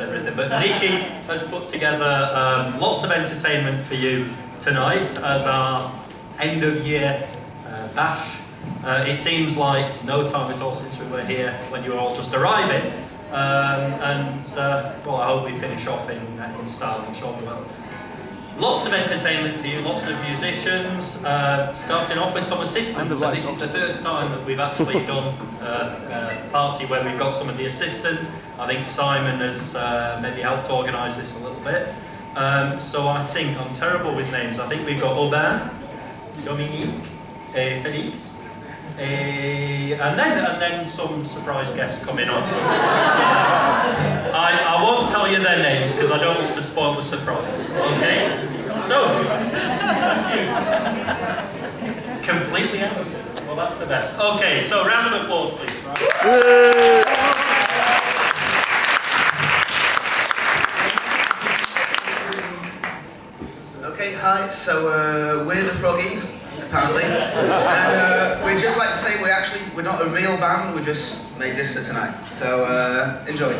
everything. But Nicky has put together um, lots of entertainment for you tonight as our end of year uh, bash. Uh, it seems like no time at all since we were here when you were all just arriving. Um, and uh, well, I hope we finish off in, in style and short well. Lots of entertainment for you, lots of musicians, uh, starting off with some assistants. So this is the first time that we've actually done uh, a party where we've got some of the assistants. I think Simon has uh, maybe helped organise this a little bit. Um, so I think, I'm terrible with names, I think we've got Aubin, Dominique, uh, Felix, uh, and then and then some surprise guests coming on. I, I won't tell you their names don't spoil the surprise. Okay? So completely out. Well that's the best. Okay, so round of applause please. Okay, hi, so uh, we're the Froggies apparently. and uh, we'd just like to say we're actually, we're not a real band, we just made this for tonight. So uh, enjoy.